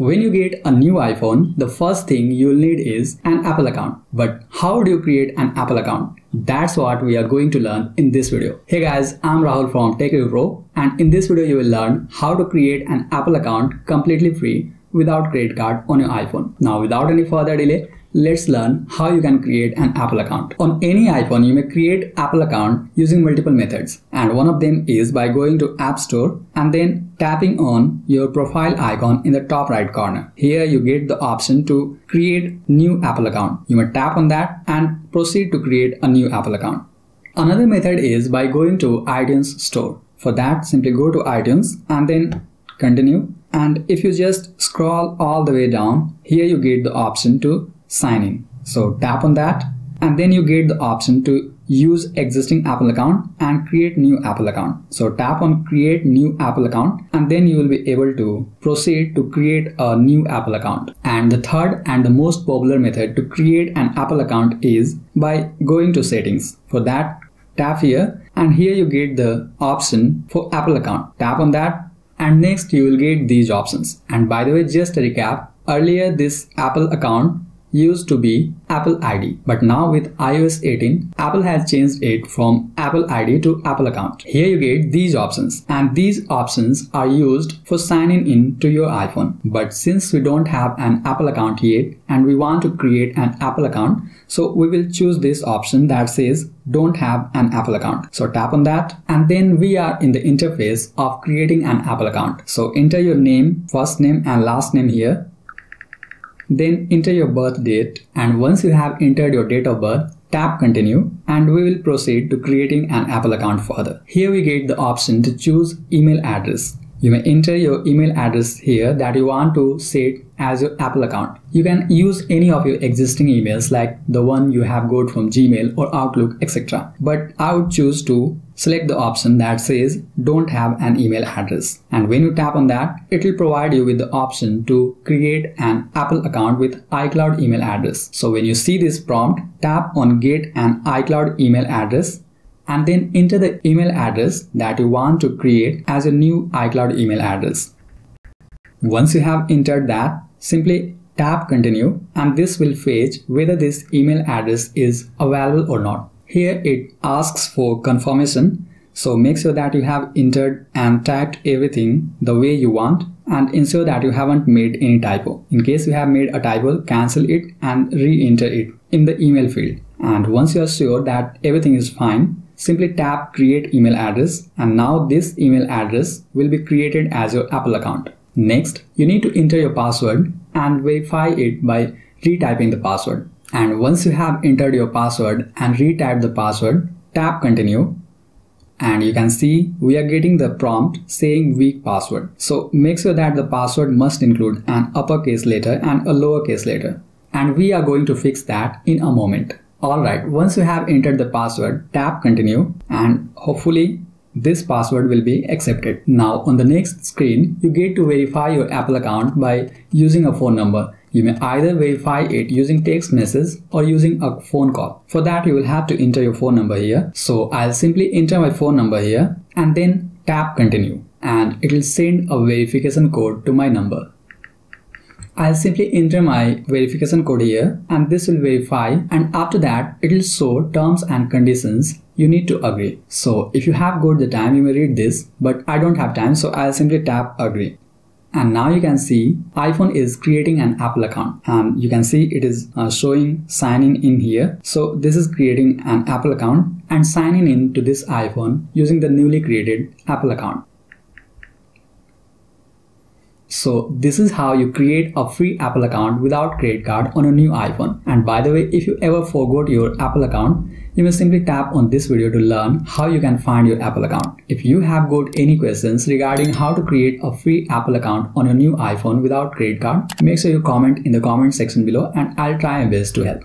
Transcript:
When you get a new iPhone, the first thing you'll need is an Apple account. But how do you create an Apple account? That's what we are going to learn in this video. Hey guys, I'm Rahul from TechReview Pro and in this video you will learn how to create an Apple account completely free without credit card on your iPhone. Now without any further delay, let's learn how you can create an Apple account. On any iPhone, you may create Apple account using multiple methods. And one of them is by going to App Store and then tapping on your profile icon in the top right corner. Here you get the option to create new Apple account. You may tap on that and proceed to create a new Apple account. Another method is by going to iTunes Store. For that, simply go to iTunes and then continue. And if you just scroll all the way down, here you get the option to sign in. So tap on that and then you get the option to use existing Apple account and create new Apple account. So tap on create new Apple account and then you will be able to proceed to create a new Apple account. And the third and the most popular method to create an Apple account is by going to settings. For that tap here and here you get the option for Apple account. Tap on that and next you will get these options. And by the way just a recap earlier this Apple account used to be Apple ID, but now with iOS 18, Apple has changed it from Apple ID to Apple account. Here you get these options and these options are used for signing in to your iPhone. But since we don't have an Apple account yet and we want to create an Apple account, so we will choose this option that says don't have an Apple account. So tap on that and then we are in the interface of creating an Apple account. So enter your name, first name and last name here then enter your birth date and once you have entered your date of birth, tap continue and we will proceed to creating an Apple account further. Here we get the option to choose email address. You may enter your email address here that you want to set as your Apple account. You can use any of your existing emails like the one you have got from Gmail or Outlook etc. But I would choose to select the option that says don't have an email address. And when you tap on that, it will provide you with the option to create an Apple account with iCloud email address. So when you see this prompt, tap on get an iCloud email address and then enter the email address that you want to create as a new iCloud email address. Once you have entered that, simply tap continue and this will fetch whether this email address is available or not. Here it asks for confirmation so make sure that you have entered and typed everything the way you want and ensure that you haven't made any typo. In case you have made a typo, cancel it and re-enter it in the email field. And once you are sure that everything is fine, Simply tap create email address and now this email address will be created as your Apple account. Next, you need to enter your password and verify it by retyping the password. And once you have entered your password and retyped the password, tap continue and you can see we are getting the prompt saying weak password. So make sure that the password must include an uppercase letter and a lowercase letter. And we are going to fix that in a moment. Alright, once you have entered the password, tap continue and hopefully this password will be accepted. Now on the next screen, you get to verify your Apple account by using a phone number. You may either verify it using text message or using a phone call. For that, you will have to enter your phone number here. So I'll simply enter my phone number here and then tap continue and it will send a verification code to my number. I'll simply enter my verification code here and this will verify and after that it will show terms and conditions you need to agree. So if you have got the time you may read this but I don't have time so I'll simply tap agree. And now you can see iPhone is creating an Apple account and you can see it is uh, showing signing in here. So this is creating an Apple account and signing in to this iPhone using the newly created Apple account. So this is how you create a free Apple account without credit card on a new iPhone. And by the way, if you ever forgot your Apple account, you may simply tap on this video to learn how you can find your Apple account. If you have got any questions regarding how to create a free Apple account on a new iPhone without credit card, make sure you comment in the comment section below and I'll try my best to help.